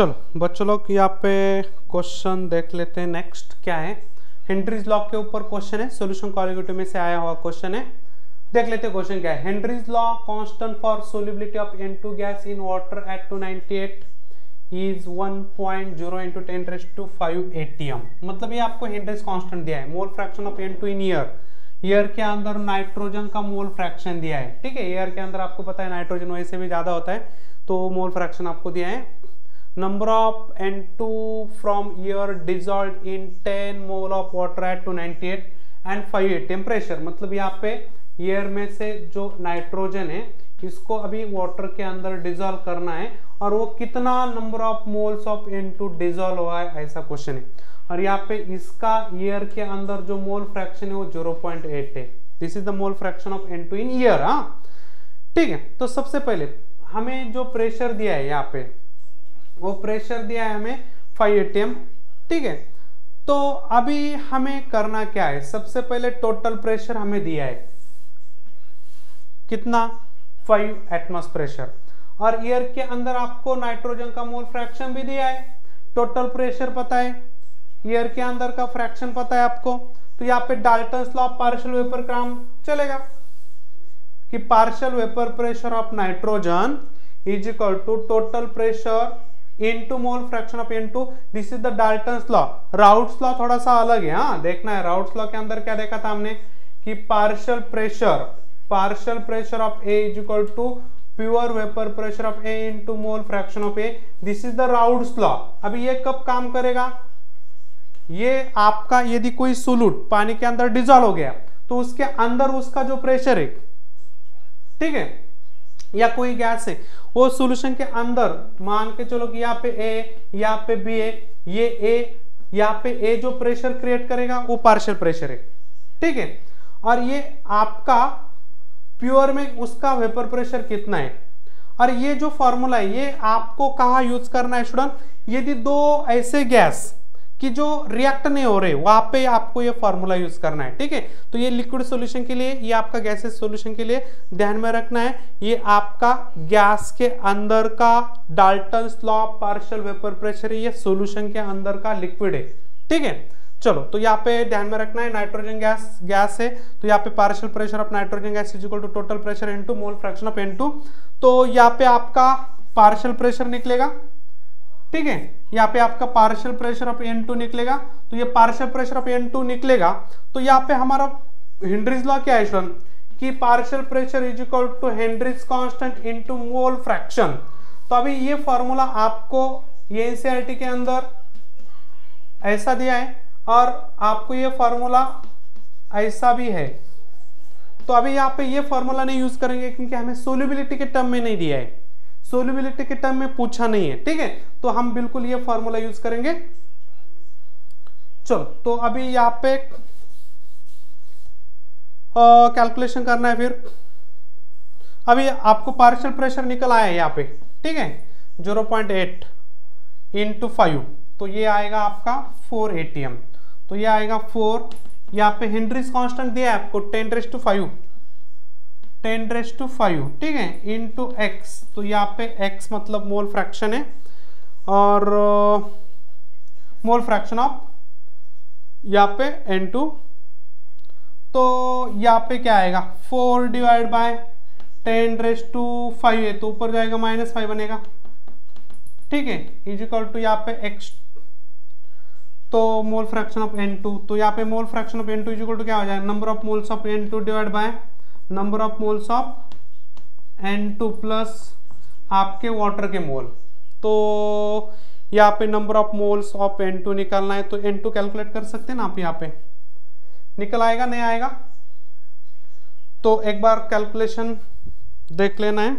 चलो, बच्चों लोग, यहाँ पे क्वेश्चन देख लेते हैं। नेक्स्ट क्या है? हेनरीज लॉ के ऊपर क्वेश्चन है सॉल्यूशन कॉलिगेटिव में से आया हुआ क्वेश्चन है। देख लेते हैं क्वेश्चन क्या है। Henry's law constant for solubility of N2 gas in water at 298 is 1.0 into 10 raised to 5 atm मतलब ये आपको हेनरीज कांस्टेंट दिया है। Mole fraction of N2 in air air के अंदर नाइट्रोजन का मोल फ्रैक्शन दिया है। ठीक है? ईयर के अंदर आपको पता है नाइट्रोजन वैसे भी ज़्यादा होता है तो मोल फ्रैक्शन आपको दिया है। Number of N2 from air dissolved in 10 mole of water at 298 and 58 temperature. मतलब यहाँ पे एयर में से जो नाइट्रोजन है, इसको अभी वाटर के अंदर डिजोल्व करना है और वो कितना number of moles of N2 dissolve हुआ है, ऐसा क्वेश्चन है। और यहाँ पे इसका एयर के अंदर जो मोल फ्रैक्शन है वो 0.8 है। This is the mole fraction of N2 in air हाँ। ठीक है तो सबसे पहले हमें जो प्रेशर दिया है यहाँ पे वो प्रेशर दिया है हमें फाइव एटीएम ठीक है? तो अभी हमें करना क्या है? सबसे पहले टोटल प्रेशर हमें दिया है। कितना? फाइव एटमॉस प्रेशर और एयर के अंदर आपको नाइट्रोजन का मोल फ्रैक्शन भी दिया है। टोटल प्रेशर पता है? एयर के अंदर का फ्रैक्शन पता है आपको? तो यहाँ पे डाल्टन लॉ पार्शियल वेपर क्राम चलेगा। कि partial vapour pressure of nitrogen is equal to total pressure into mole fraction of into this is the Dalton's law Raoult's law थोड़ा सा अलग है हाँ देखना है राउट्स लॉ के अंदर क्या देखा था हमने? कि partial pressure partial pressure of A is equal to pure vapour pressure of A into mole fraction of A this is the Raoult's law अभी ये कब काम करेगा? ये आपका यदि कोई सोलूट पानी के अंदर डिजोल्व हो गया तो उसके अंदर उसका जो प्रेशर है, ठीक है? या कोई गैस है, वो सॉल्यूशन के अंदर मान के चलो कि यहाँ पे ए यहाँ पे बी ए ये ए यहाँ पे ए जो प्रेशर क्रिएट करेगा, वो पार्शियल प्रेशर है। ठीक है? और ये आपका प्योर में उसका वेपर प्रेशर कितना है? और ये जो फॉर्मूला है, ये आपको कहा यूज़ करना है स्टूडेंट यदि दो ऐसे गैस कि जो रिएक्ट नहीं हो रहे, वहाँ पे आपको ये फॉर्मूला यूज़ करना है, ठीक है? तो ये लिक्विड सॉल्यूशन के लिए, ये आपका गैसेस सॉल्यूशन के लिए ध्यान में रखना है। ये आपका गैस के अंदर का Dalton law partial vapour pressure ये सॉल्यूशन के अंदर का लिक्विड है, ठीक है? चलो तो यहाँ पे ध्यान में रखना है नाइट्रोजन गैस गैस है तो यहाँ पे partial pressure of nitrogen gas is equal to total pressure into mole fraction of N तो यहाँ पे आपका पार्शियल प्रेशर निकलेगा। ठीक है? यहाँ पे आपका partial pressure of N two निकलेगा। तो ये partial pressure of N two निकलेगा। तो यहाँ पे हमारा हेनरीज लॉ क्या है स्टूडेंट कि partial pressure is equal to Henry's constant into mole fraction तो अभी ये फॉर्मूला आपको एनसीईआरटी के अंदर ऐसा दिया है और आपको ये फॉर्मूला ऐसा भी है। तो अभी यहाँ पे ये फॉर्मूला नहीं यूज़ करेंगे क्योंकि हमें सोलिबिलिटी के टर्म में नहीं दिया है। सोलिबिलिटी के टर्म में पूछा नहीं है, ठीक है? तो हम बिल्कुल ये फॉर्मूला यूज़ करेंगे। चलो तो अभी यहाँ पे कैलकुलेशन करना है फिर। अभी आपको पार्शियल प्रेशर निकल आया है यहाँ पे, ठीक है? 0.8 पॉइंट एट इंटू फाइव तो ये आएगा आपका 4 एटीएम तो ये आएगा 4 यहाँ पे हेनरीज कांस्टेंट दिया है आपको 10 raise to five ten raise to five, ठीक है? इन टू एक्स तो यहाँ पे एक्स मतलब मोल फ्रैक्शन है। और मोल फ्रैक्शन ऑफ़ यहाँ पे एन टू तो यहाँ पे क्या आएगा? Four divide by ten raise to five है तो ऊपर जाएगा माइनस फाइव बनेगा। ठीक है? इज़ इक्वल टू यहाँ पे एक्स तो mole fraction of N two तो यहाँ पे mole fraction of N two is equal to क्या हो जाएगा? Number of moles of N two divide by number of moles of N two plus आपके वाटर के मोल तो यहाँ पे number of moles of N two निकालना है तो एन टू कैलकुलेट कर सकते हैं ना आप यहाँ पे? निकल आएगा, नहीं आएगा? तो एक बार कैलकुलेशन देख लेना है।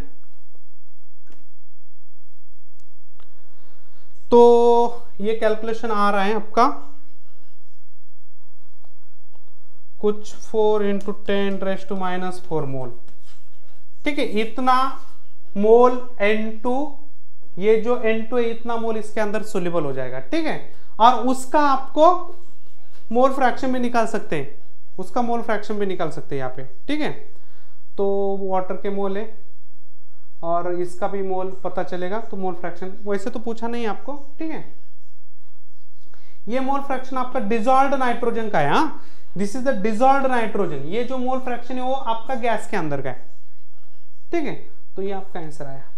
तो ये कैलकुलेशन आ रहा है आपका। कुछ four into ten raise to minus four mole ठीक है, इतना मोल एन टू ये जो एन टू है, इतना मोल इसके अंदर सोल्यूबल हो जाएगा, ठीक है? और उसका आपको मोल फ्रैक्शन भी निकाल सकते हैं। उसका मोल फ्रैक्शन भी निकाल सकते हैं यहाँ पे, ठीक है? तो वाटर के मोल है, और इसका भी मोल पता चलेगा तो मोल फ्रैक्शन वैसे तो पूछा नहीं आपको, ठीक है? ये मोल फ्रैक्शन आपका डिजॉल्व नाइट्रोजन का है? This is the dissolve nitrogen ये जो मोल फ्रैक्शन है, वो आपका गैस के अंदर का है। ठीक है? तो ये आपका आंसर आया।